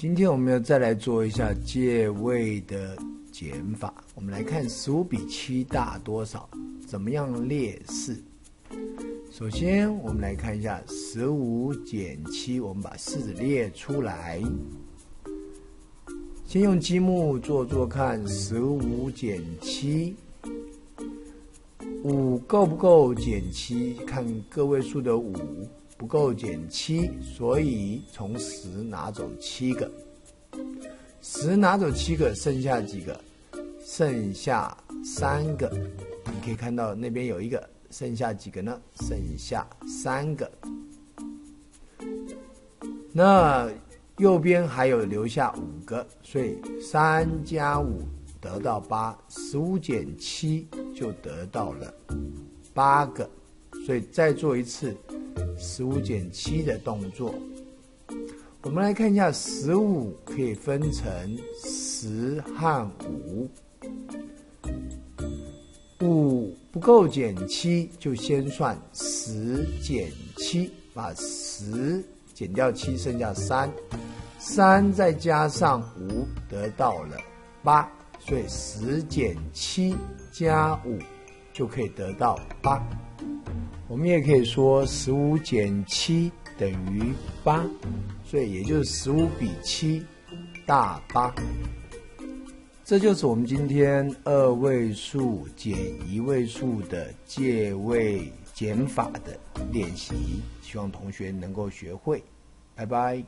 今天我们要再来做一下借位的减法。我们来看十五比七大多少？怎么样列式？首先，我们来看一下十五减七，我们把式子列出来。先用积木做做看，十五减七，五够不够减七？看个位数的五。不够减七，所以从十拿走七个，十拿走七个，剩下几个？剩下三个。你可以看到那边有一个，剩下几个呢？剩下三个。那右边还有留下五个，所以三加五得到八，十五减七就得到了八个。所以再做一次。十五减七的动作，我们来看一下，十五可以分成十和五，五不够减七，就先算十减七，把十减掉七，剩下三，三再加上五，得到了八，所以十减七加五就可以得到八。我们也可以说十五减七等于八，所以也就是十五比七大八。这就是我们今天二位数减一位数的借位减法的练习，希望同学能够学会。拜拜。